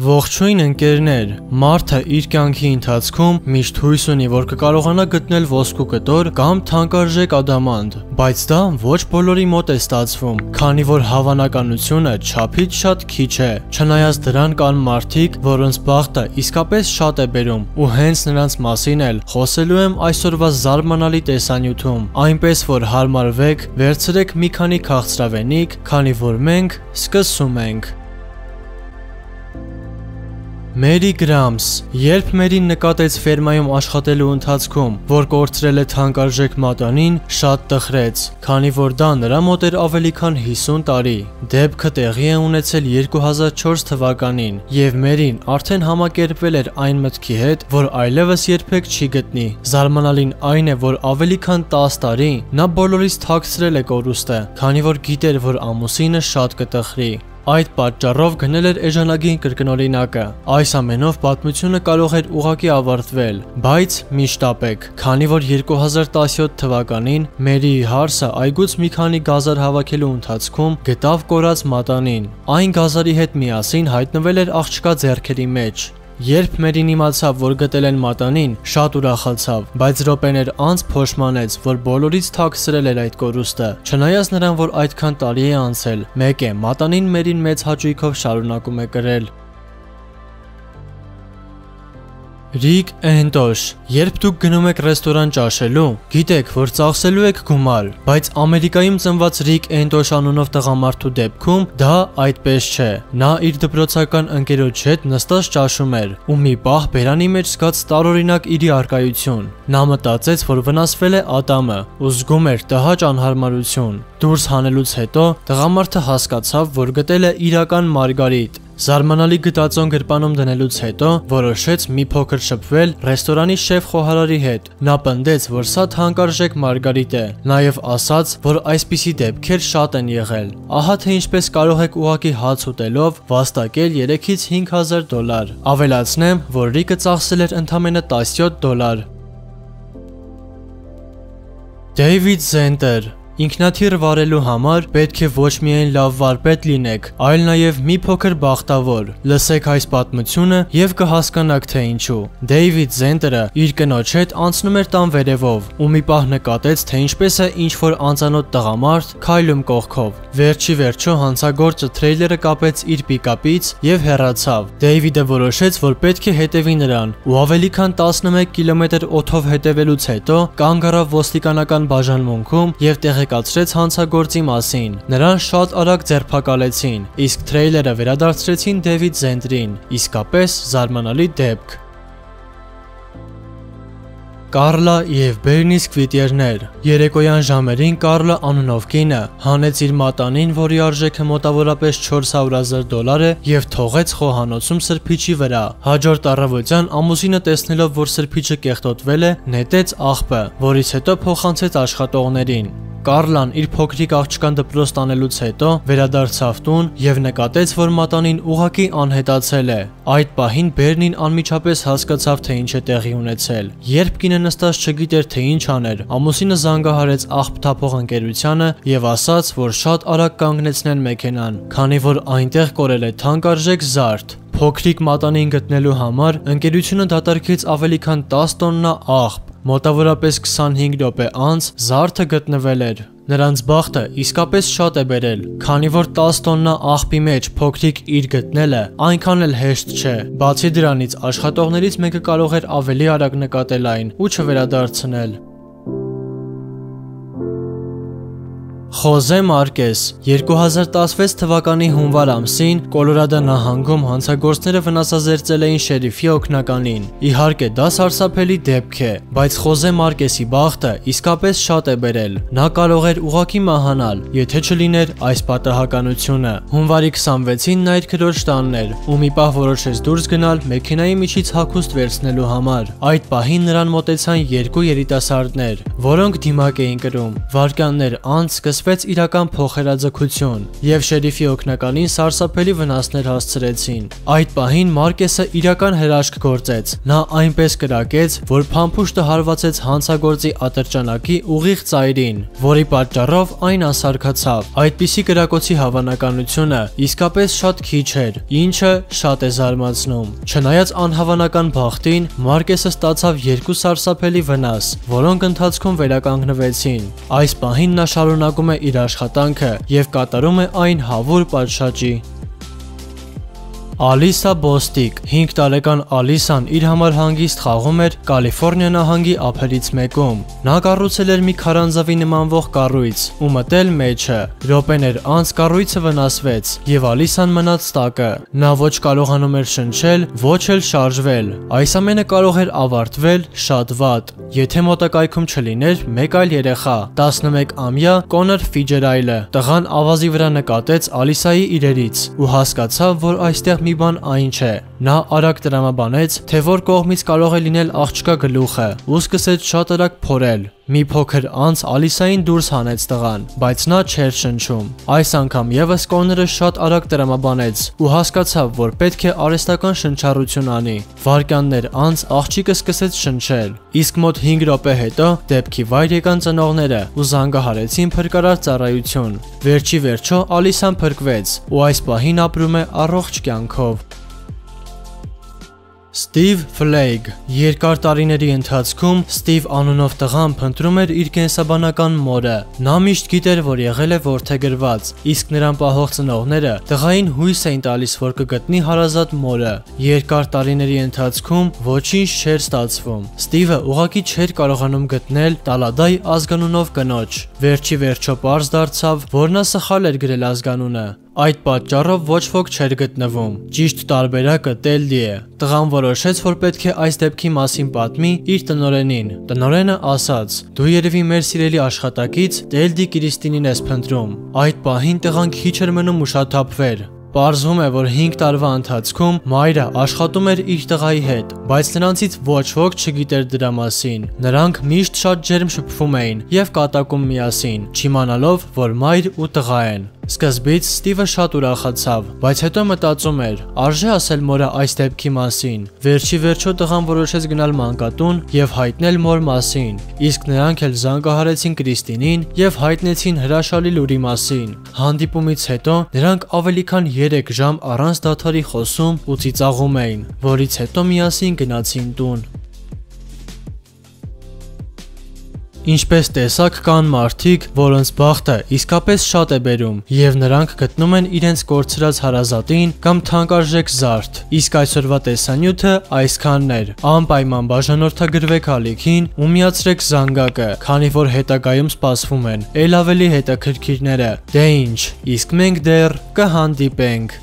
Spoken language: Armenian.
Ողջույն ընկերներ, մարդը իր կյանքի ընթացքում միշտ հույս ունի, որ կկարողանա գտնել ոսկու կտոր կամ թանկարժեք ադամանդ, բայց դա ոչ բոլորի մոտ է ստացվում, քանի որ հավանականությունը չափից շատ քիչ է։ Չնայած դրան կան մարդիկ, որոնց բախտը իսկապես շատ է բերում, ու հենց նրանց մասին էլ խոսելու եմ այսօրվա զարմանալի տեսանյութում, այնպես որ հարմարվեք, վերցրեք մի քանի քաղցրավենիք, քանի որ մենք սկսում ենք։ Մերի Գրամս Երբ Մերին նկատեց ֆերմայում աշխատելու ընթացքում, որ կորցրել է թանկարժեք մատանին, շատ տխրեց, քանի որ դա նրա մոտ էր ավելի քան 50 տարի։ Դեպքը տեղի է ունեցել 2004 թվականին, եւ Մերին արդեն համակերպվել էր այն մտքի հետ, որ այլևս երբեք չի գտնի։ Զարմանալին այն է, որ ավելի քան 10 տարի նա բոլորից թաքցրել է կորուստը, քանի որ գիտեր, որ ամուսինը շատ կտխրի։ Այդ պատճառով գնել էր էժանագին կրկնօրինակը։ Այս ամենով պատմությունը կարող էր ուղակի ավարտվել, բայց մի շտապեք, քանի որ 2017 թվականին Մերիի հարսը այգուց մի քանի գազար հավաքելու ընթացքում գտավ կորած մատանին։ Այն գազարի հետ միասին հայտնվել էր աղջկա ձեռքերի մեջ։ Երբ Մերին իմացավ, որ գտել են մատանին, շատ ուրախացավ, բայց րոպեներ անց փոշմանեց, որ բոլորից թաքցրել էր այդ կորուստը։ Չնայած նրան, որ այդքան տարի է անցել, մեկ է, մատանին Մերին մեծ հաճույքով շարունակում է կրել։ Ռիկ Էնտոշ Երբ դուք գնում եք ռեստորան ճաշելու, գիտեք, որ ծախսելու եք գումար, բայց Ամերիկայում ծնված Ռիկ Էնտոշ անունով տղամարդու դեպքում դա այդպես չէ։ Նա իր դպրոցական ընկերոջ հետ նստած ճաշում էր, ու մի պահ բերանի մեջ զգաց տարօրինակ իրի արկայություն։ Նա մտածեց, որ վնասվել է ատամը ու զգում էր տհաճ անհարմարություն։ Դուրս հանելուց հետո տղամարդը հասկացավ, որ գտել է իրական մարգարիտ, Զարմանալի գտածոն գրպանում դնելուց հետո որոշեց մի փոքր շփվել ռեստորանի շեֆ խոհարարի հետ։ Նա պնդեց, որ սա թանկարժեք մարգարիտ է, նաև ասաց, որ այսպիսի դեպքեր շատ են եղել։ Ահա թե ինչպես կարող եք ուղակի հաց ուտելով վաստակել 3-ից 5000 դոլար։ Ավելացնեմ, որ Ռիկը ծախսել էր ընդամենը 17 դոլար։ Դեյվիդ Զենտեր Ինքնաթիռ վարելու համար պետք է ոչ միայն լավ վարպետ լինեք, այլ նաև մի փոքր բախտավոր։ Լսեք այս պատմությունը եւ կհասկանաք թե ինչու։ Դեյվիդ Զենտերը իր կնոջ հետ անցնում էր տան վերևով ու մի պահ նկատեց, թե ինչպես է ինչ որ անծանոթ տղամարդ քայլում կողքով։ Վերջի վերջո հանցագործը թրեյլերը կապեց իր պիկապից եւ հեռացավ։ Դեյվիդը որոշեց, որ պետք է հետևի նրան ու ավելի քան 11 կիլոմետր օթով հետևելուց հետո կանգ առավ ոստիկանական բաժանմունքում եւ տեղեկ տեղեկացրեց հանցագործի մասին։ Նրան շատ արագ ձերբակալեցին, իսկ թրեյլերը վերադարձրեցին Դեվիդ Զենտրին։ Իսկապես զարմանալի դեպք։ Կարլա եւ Բերնիս Կվիտերներ Երեկոյան ժամերին Կարլը անունով կինը հանեց իր մատանին, որի արժեքը մոտավորապես 400.000 դոլար է եւ թողեց խոհանոցում սրբիչի վրա։ Հաջորդ առավոտյան ամուսինը տեսնելով, որ սրբիչը կեղտոտվել է, նետեց աղբը, որից հետո փոխանցեց աշխատողներին։ Կարլան իր փոքրիկ աղջկան դպրոց տանելուց հետո վերադարձավ տուն եւ նկատեց, որ մատանին ուղակի անհետացել է։ Այդ պահին Բերնին անմիջապես հասկացավ, թե ինչ է տեղի ունեցել։ Երբ կինը նստած չգիտեր, թե ինչ աներ, ամուսինը զանգահարեց աղբ թափող ընկերությանը եւ ասաց, որ շատ արագ կանգնեցնեն մեքենան, քանի որ այնտեղ կորել է թանկարժեք զարդ։ Փոքրիկ մատանին գտնելու համար ընկերությունը դատարկեց ավելի քան 10 տոննա աղբ, Մոտավորապես 25 րոպե անց զարդը գտնվել էր։ Նրանց բախտը իսկապես շատ է բերել, քանի որ 10 տոննա աղբի մեջ փոքրիկ իր գտնելը այնքան էլ հեշտ չէ։ Բացի դրանից աշխատողներից մեկը կարող էր ավելի արագ նկատել այն ու չվերադարձնել։ Խոզե Մարկես 2016 թվականի հունվար ամսին Կոլորադո նահանգում հանցագործները վնասազերծել էին շերիֆի օգնականին։ Իհարկե, դա սարսափելի դեպք է, բայց Խոզե Մարկեսի բախտը իսկապես շատ է բերել։ Նա կարող էր ուղակի մահանալ, եթե չլիներ այս պատահականությունը։ Հունվարի 26-ին նա իր քրոջ տանն էր, ու մի պահ որոշեց դուրս գնալ մեքենայի միջից հագուստ վերցնելու համար։ Այդ պահին նրան մոտեցան երկու երիտասարդներ, որոնք դիմակ էին կրում։ Վարկաններ անց սկսվեց իրական փոխերաձգություն, եւ շերիֆի օկնականին սարսափելի վնասներ հասցրեցին։ Այդ պահին Մարկեսը իրական հրաշք գործեց։ Նա այնպես կրակեց, որ փամփուշտը հարվածեց հանցագործի ատրճանակի ուղիղ ծայրին, որի պատճառով այն ասարկացավ։ Այդպիսի կրակոցի հավանականությունը իսկապես շատ քիչ էր, ինչը շատ է զարմացնում։ Չնայած անհավանական բախտին, Մարկեսը ստացավ երկու սարսափելի վնաս, որոնք ընթացքում վերականգնվեցին։ Այս պահին նա շարունակում է իր աշխատանքը եւ կատարում է այն հավուր պատշաճի Ալիսա Բոստիկ 5 տարեկան Ալիսան իր համար հանգիստ խաղում էր Կալիֆոռնիա նահանգի ափերից մեկում։ Նա կառուցել էր մի քարանձավի նմանվող կառույց ու մտել մեջը։ Րոպեներ անց կառույցը վնասվեց եւ Ալիսան մնաց տակը։ Նա ոչ կարողանում էր շնչել, ոչ էլ շարժվել։ Այս ամենը կարող էր ավարտվել շատ վատ, եթե մոտակայքում չլիներ մեկ այլ երեխա, 11-ամյա Կոնոր Ֆիջերայլը։ Տղան ավազի վրա նկատեց Ալիսայի իրերից ու հասկացավ, որ այստեղ մի մի բան այն չէ։ Նա արագ տրամաբանեց, թե որ կողմից կարող է լինել աղջկա գլուխը ու սկսեց շատ արագ փորել։ Մի փոքր անց Ալիսային դուրս հանեց տղան, բայց նա չէր շնչում։ Այս անգամ եւս Կոները շատ արագ տրամաբանեց ու հասկացավ, որ պետք է արհեստական շնչառություն անի։ Վարկաններ անց աղջիկը սկսեց շնչել։ Իսկ մոտ 5 րոպե հետո դեպքի վայր եկան ծնողները ու զանգահարեցին փրկարար ծառայություն։ Վերջի վերջո Ալիսան փրկվեց ու այս պահին ապրում է առողջ կյանքով։ Ստիվ Ֆլեյգ Երկար տարիների ընթացքում Ստիվ անունով տղան փնտրում էր իր կենսաբանական մորը։ Նա միշտ գիտեր, որ եղել է ворթեգրված, իսկ նրան պահող ծնողները տղային հույս էին տալիս, որ կգտնի հարազատ մորը։ Երկար տարիների ընթացքում ոչինչ չէր ստացվում։ Ստիվը ուղակի չէր կարողանում գտնել Տալադայ ազգանունով կնոջ։ Վերջի վերջո պարզ դարձավ, որ նա սխալ էր գրել ազգանունը։ Այդ պատճառով ոչ ոք չէր գտնվում։ Ճիշտ տարբերակը Տելդի է։ Տղան որոշեց, որ պետք է այս դեպքի մասին պատմի իր տնորենին։ Տնորենը ասաց. «Դու երևի մեր սիրելի աշխատակից Տելդի Կրիստինին ես փնտրում»։ Այդ պահին տղան քիչ էր մնում ուշաթափվեր։ Պարզվում է, որ 5 տարվա ընթացքում մայրը աշխատում էր իր տղայի հետ, բայց նրանցից ոչ ոք չգիտեր դրա մասին։ Նրանք միշտ շատ ջերմ շփվում էին եւ կատակում միասին, չիմանալով, որ մայր ու տղա են։ Սկզբից Ստիվը շատ ուրախացավ, բայց հետո մտածում էր. արժե ասել մորը այս դեպքի մասին։ Վերջի վերջո տղան որոշեց գնալ մանկատուն եւ հայտնել մոր մասին։ Իսկ նրանք էլ զանգահարեցին Կրիստինին եւ հայտնեցին հրաշալի լուրի մասին։ Հանդիպումից հետո նրանք ավելի քան 3 ժամ առանց դադարի խոսում ու ծիծաղում էին, որից հետո միասին գնացին տուն։ Ինչպես տեսակ կան մարդիկ, որոնց բախտը իսկապես շատ է բերում, եւ նրանք գտնում են իրենց կորցրած հարազատին կամ թանկարժեք զարդ։ Իսկ այսօրվա տեսանյութը այսքանն էր։ Անպայման բաժանորդագրվեք ալիքին ու միացրեք զանգակը, քանի որ հետագայում սպասվում են. Ել ավելի հետաքրքիրները։ Դե ինչ, իսկ մենք դեռ կհանդիպենք։